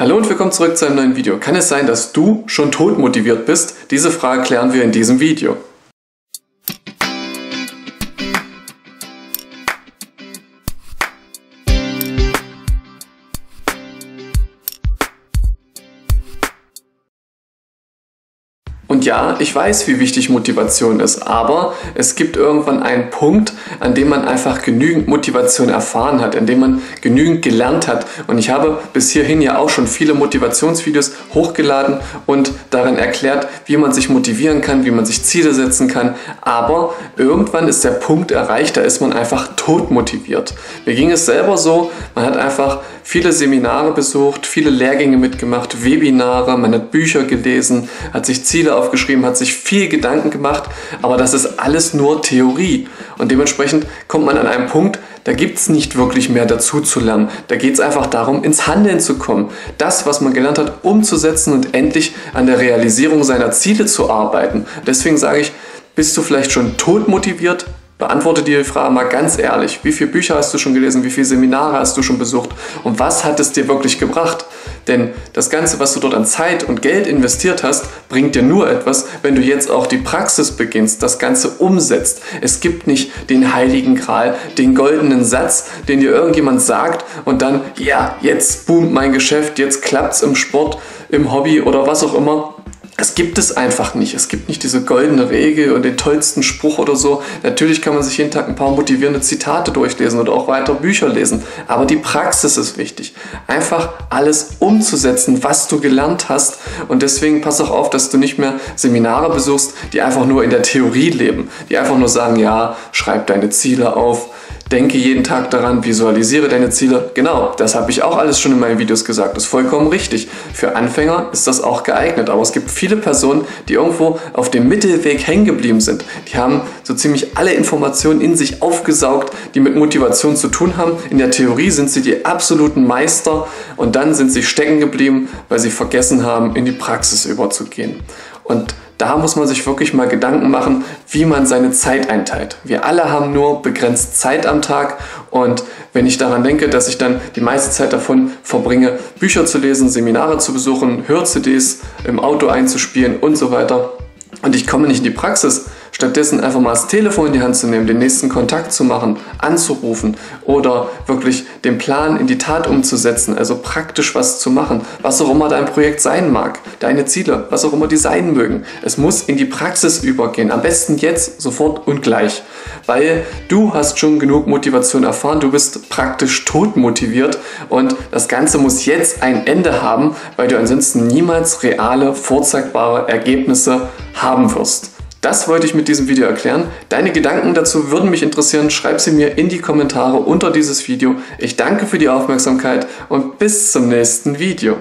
Hallo und willkommen zurück zu einem neuen Video. Kann es sein, dass du schon tot motiviert bist? Diese Frage klären wir in diesem Video. Und ja, ich weiß, wie wichtig Motivation ist, aber es gibt irgendwann einen Punkt, an dem man einfach genügend Motivation erfahren hat, an dem man genügend gelernt hat. Und ich habe bis hierhin ja auch schon viele Motivationsvideos hochgeladen und darin erklärt, wie man sich motivieren kann, wie man sich Ziele setzen kann. Aber irgendwann ist der Punkt erreicht, da ist man einfach tot motiviert. Mir ging es selber so, man hat einfach viele Seminare besucht, viele Lehrgänge mitgemacht, Webinare, man hat Bücher gelesen, hat sich Ziele aufgeschrieben, hat sich viel Gedanken gemacht, aber das ist alles nur Theorie. Und dementsprechend kommt man an einen Punkt, da gibt es nicht wirklich mehr dazu zu lernen. Da geht es einfach darum, ins Handeln zu kommen. Das, was man gelernt hat, umzusetzen und endlich an der Realisierung seiner Ziele zu arbeiten. Deswegen sage ich, bist du vielleicht schon tot motiviert? Beantworte dir die Frage mal ganz ehrlich. Wie viele Bücher hast du schon gelesen? Wie viele Seminare hast du schon besucht? Und was hat es dir wirklich gebracht? Denn das Ganze, was du dort an Zeit und Geld investiert hast, bringt dir nur etwas, wenn du jetzt auch die Praxis beginnst, das Ganze umsetzt. Es gibt nicht den heiligen Gral, den goldenen Satz, den dir irgendjemand sagt und dann, ja, jetzt boomt mein Geschäft, jetzt klappt's im Sport, im Hobby oder was auch immer. Gibt es einfach nicht. Es gibt nicht diese goldene Regel und den tollsten Spruch oder so. Natürlich kann man sich jeden Tag ein paar motivierende Zitate durchlesen oder auch weiter Bücher lesen. Aber die Praxis ist wichtig. Einfach alles umzusetzen, was du gelernt hast. Und deswegen pass auch auf, dass du nicht mehr Seminare besuchst, die einfach nur in der Theorie leben. Die einfach nur sagen, ja, schreib deine Ziele auf, Denke jeden Tag daran, visualisiere deine Ziele. Genau, das habe ich auch alles schon in meinen Videos gesagt. Das ist vollkommen richtig. Für Anfänger ist das auch geeignet. Aber es gibt viele Personen, die irgendwo auf dem Mittelweg hängen geblieben sind. Die haben so ziemlich alle Informationen in sich aufgesaugt, die mit Motivation zu tun haben. In der Theorie sind sie die absoluten Meister und dann sind sie stecken geblieben, weil sie vergessen haben, in die Praxis überzugehen. Und da muss man sich wirklich mal Gedanken machen, wie man seine Zeit einteilt. Wir alle haben nur begrenzt Zeit am Tag und wenn ich daran denke, dass ich dann die meiste Zeit davon verbringe, Bücher zu lesen, Seminare zu besuchen, Hör-CDs im Auto einzuspielen und so weiter und ich komme nicht in die Praxis, Stattdessen einfach mal das Telefon in die Hand zu nehmen, den nächsten Kontakt zu machen, anzurufen oder wirklich den Plan in die Tat umzusetzen, also praktisch was zu machen, was auch immer dein Projekt sein mag, deine Ziele, was auch immer die sein mögen. Es muss in die Praxis übergehen, am besten jetzt, sofort und gleich, weil du hast schon genug Motivation erfahren, du bist praktisch tot motiviert und das Ganze muss jetzt ein Ende haben, weil du ansonsten niemals reale, vorzeigbare Ergebnisse haben wirst. Das wollte ich mit diesem Video erklären. Deine Gedanken dazu würden mich interessieren. Schreib sie mir in die Kommentare unter dieses Video. Ich danke für die Aufmerksamkeit und bis zum nächsten Video.